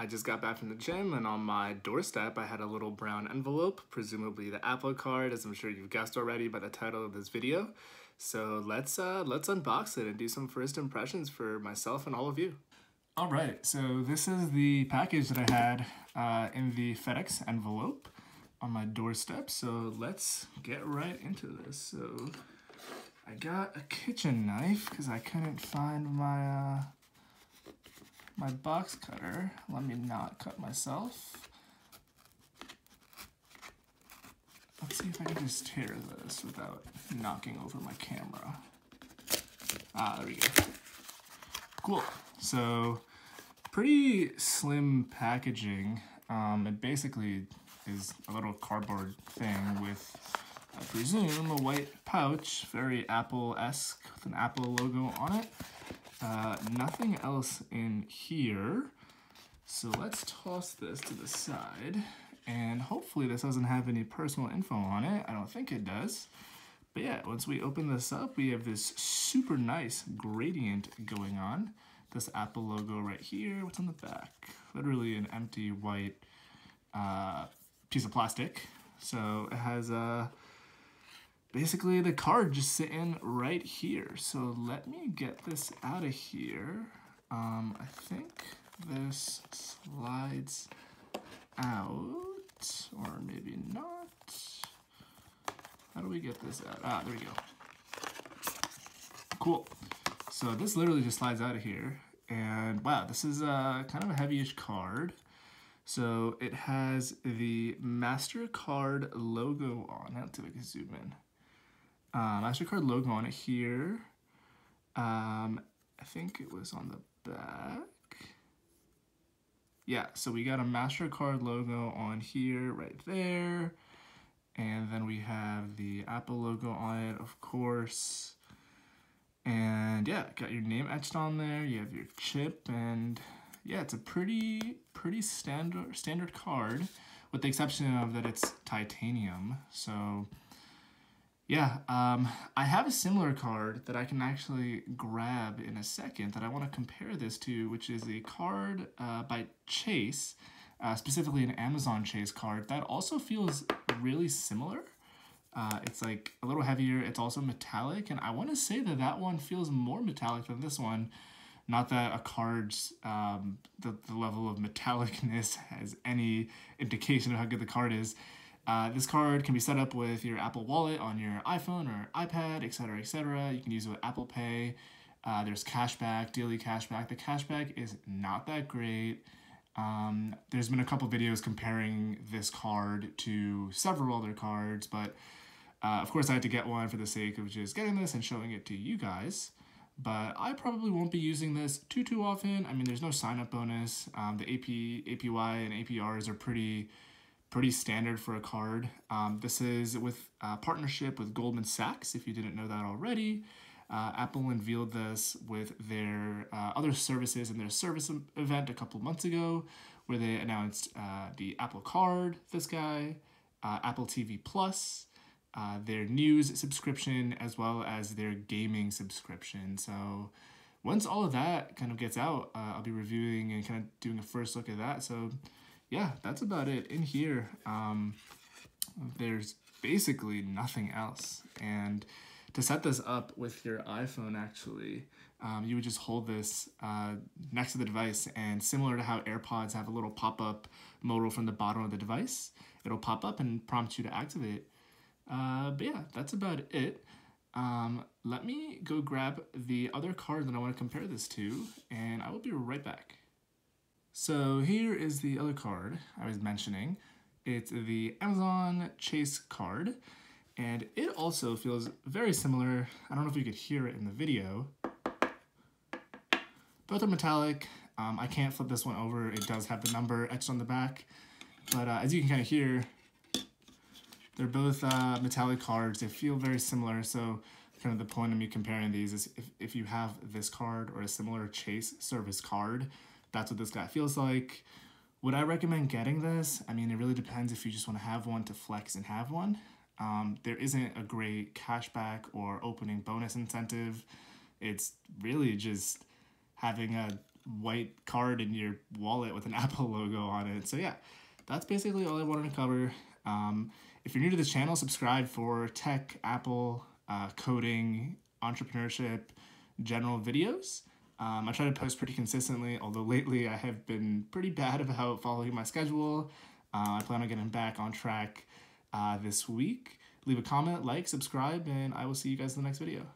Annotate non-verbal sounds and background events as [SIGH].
I just got back from the gym and on my doorstep I had a little brown envelope, presumably the Apple card, as I'm sure you've guessed already by the title of this video. So let's uh, let's unbox it and do some first impressions for myself and all of you. All right, so this is the package that I had uh, in the FedEx envelope on my doorstep. So let's get right into this. So I got a kitchen knife because I couldn't find my uh, my box cutter. Let me not cut myself. Let's see if I can just tear this without knocking over my camera. Ah, there we go. Cool. So, pretty slim packaging. Um, it basically is a little cardboard thing with I presume, a white pouch, very Apple-esque, with an Apple logo on it. Uh, nothing else in here. So let's toss this to the side. And hopefully this doesn't have any personal info on it. I don't think it does. But yeah, once we open this up, we have this super nice gradient going on. This Apple logo right here. What's on the back? Literally an empty white uh, piece of plastic. So it has a... Uh, basically the card just sitting right here. So let me get this out of here. Um, I think this slides out, or maybe not. How do we get this out? Ah, there we go. Cool. So this literally just slides out of here. And wow, this is a, kind of a heavyish card. So it has the MasterCard logo on it. Let's see if I can zoom in MasterCard logo on it here. Um, I think it was on the back. Yeah, so we got a MasterCard logo on here, right there. And then we have the Apple logo on it, of course. And yeah, got your name etched on there. You have your chip and yeah, it's a pretty, pretty standard, standard card with the exception of that it's titanium. So yeah, um, I have a similar card that I can actually grab in a second that I want to compare this to, which is a card uh, by Chase, uh, specifically an Amazon Chase card that also feels really similar. Uh, it's like a little heavier, it's also metallic, and I want to say that that one feels more metallic than this one. Not that a card's um, the, the level of metallicness [LAUGHS] has any indication of how good the card is. Uh, this card can be set up with your Apple Wallet on your iPhone or iPad, etc., etc. You can use it with Apple Pay. Uh, there's cashback, daily cashback. The cashback is not that great. Um, there's been a couple videos comparing this card to several other cards, but uh, of course I had to get one for the sake of just getting this and showing it to you guys. But I probably won't be using this too too often. I mean, there's no sign up bonus. Um, the AP, APY and APRs are pretty pretty standard for a card. Um, this is with a partnership with Goldman Sachs, if you didn't know that already. Uh, Apple unveiled this with their uh, other services in their service event a couple months ago, where they announced uh, the Apple Card, this guy, uh, Apple TV Plus, uh, their news subscription, as well as their gaming subscription. So once all of that kind of gets out, I'll be reviewing and kind of doing a first look at that. So yeah, that's about it. In here, um, there's basically nothing else. And to set this up with your iPhone, actually, um, you would just hold this uh, next to the device, and similar to how AirPods have a little pop-up modal from the bottom of the device, it'll pop up and prompt you to activate. Uh, but yeah, that's about it. Um, let me go grab the other card that I want to compare this to, and I will be right back. So here is the other card I was mentioning. It's the Amazon Chase card, and it also feels very similar. I don't know if you could hear it in the video. Both are metallic. Um, I can't flip this one over. It does have the number etched on the back, but uh, as you can kind of hear, they're both uh, metallic cards. They feel very similar, so kind of the point of me comparing these is if, if you have this card or a similar Chase service card, that's what this guy feels like. Would I recommend getting this? I mean, it really depends if you just want to have one to flex and have one. Um, there isn't a great cashback or opening bonus incentive. It's really just having a white card in your wallet with an [LAUGHS] Apple logo on it. So yeah, that's basically all I wanted to cover. Um, if you're new to this channel, subscribe for tech, Apple, uh, coding, entrepreneurship, general videos. Um, I try to post pretty consistently, although lately I have been pretty bad [LAUGHS] about following my schedule. Uh, I plan on getting back on track uh, this week. Leave a comment, like, subscribe, and I will see you guys in the next video.